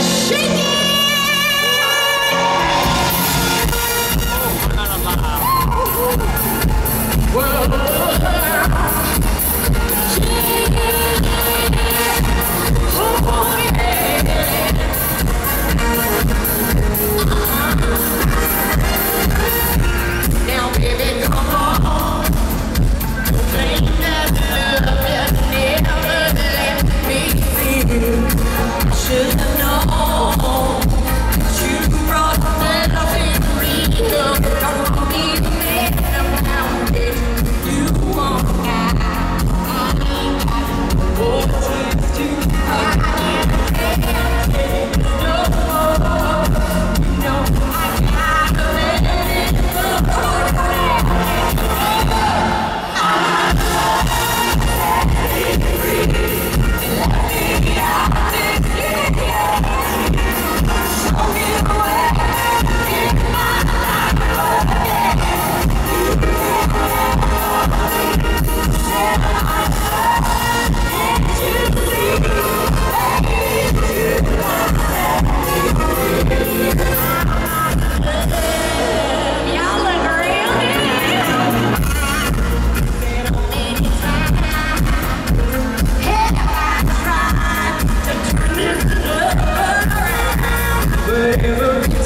Shake it! Oh, Should've known. Whatever